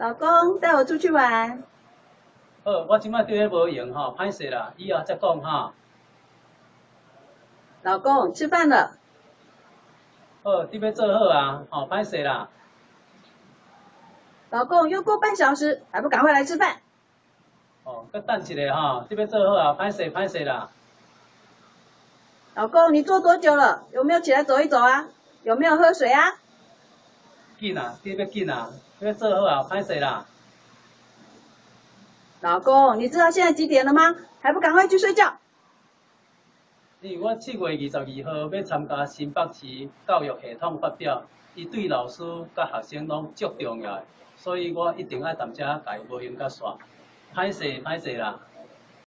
老公，带我出去玩。好，我即摆对咧无闲吼，歹势啦，以后再讲哈。老公，吃饭了。好，你要做好啊，吼，歹势啦。老公，又过半小时，还不赶快来吃饭？哦，搁等一下哈，你要做好啊，歹势歹势啦。老公，你坐多久了？有没有起来走一走啊？有没有喝水啊？紧啊，你要紧啊，要做好啊，歹势啦。老公，你知道现在几点了吗？还不赶快去睡觉？因为我七月二十二号要参加新北市教育系统发表，伊对老师甲学生拢足重要，所以我一定爱踮遮家无闲甲煞，歹势歹势啦。